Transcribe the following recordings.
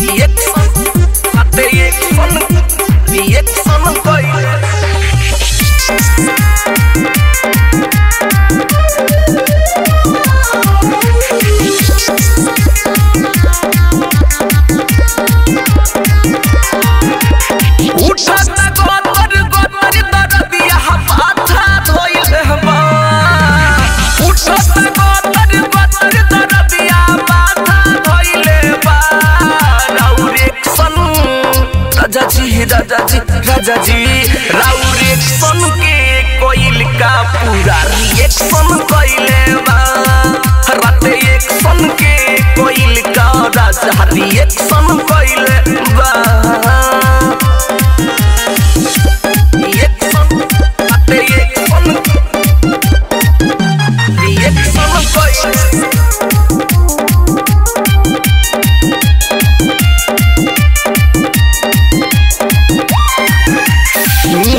Reaction बाटे action reaction राजा जी राउरेक्शन के कोइल का पूरा रिएक्शन कइले बा। राते एक्शन के कोइल का राजा रिएक्शन कइले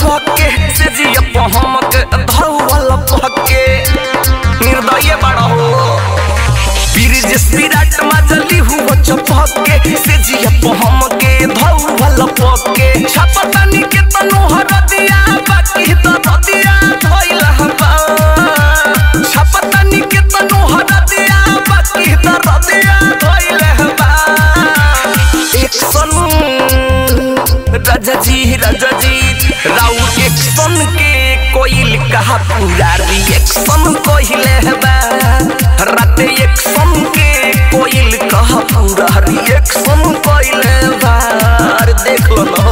चपके से जिया पहमक धौवल पहके। निर्दय बड़ा हो। वीर जस विराट मजली हुआ चपके से जिया पहमके धौवल पहके। छपतनी के तनु हर दिया, बाकी तो दिया धोइल हबा। छपतनी के तनु हर दिया, बाकी तो दिया धोइल हबा। एक्शन राजा जी राजा जी। एक्शन के कोइल कहा पूरा रिएक्शन कोइले बा राते एक्शन के कोइल कहा पूरा रिएक्शन कोइले देख लो